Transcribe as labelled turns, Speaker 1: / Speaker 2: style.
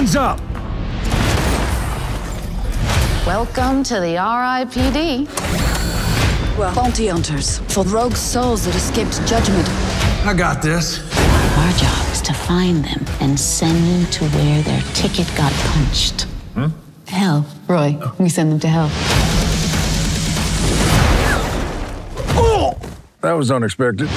Speaker 1: Hands up!
Speaker 2: Welcome to the RIPD.
Speaker 3: Well, bounty hunters for rogue souls that escaped judgment.
Speaker 1: I got this.
Speaker 2: Our job is to find them and send them to where their ticket got punched.
Speaker 1: Hmm?
Speaker 2: Hell, Roy. Oh. We send them to hell. Oh!
Speaker 1: That was unexpected.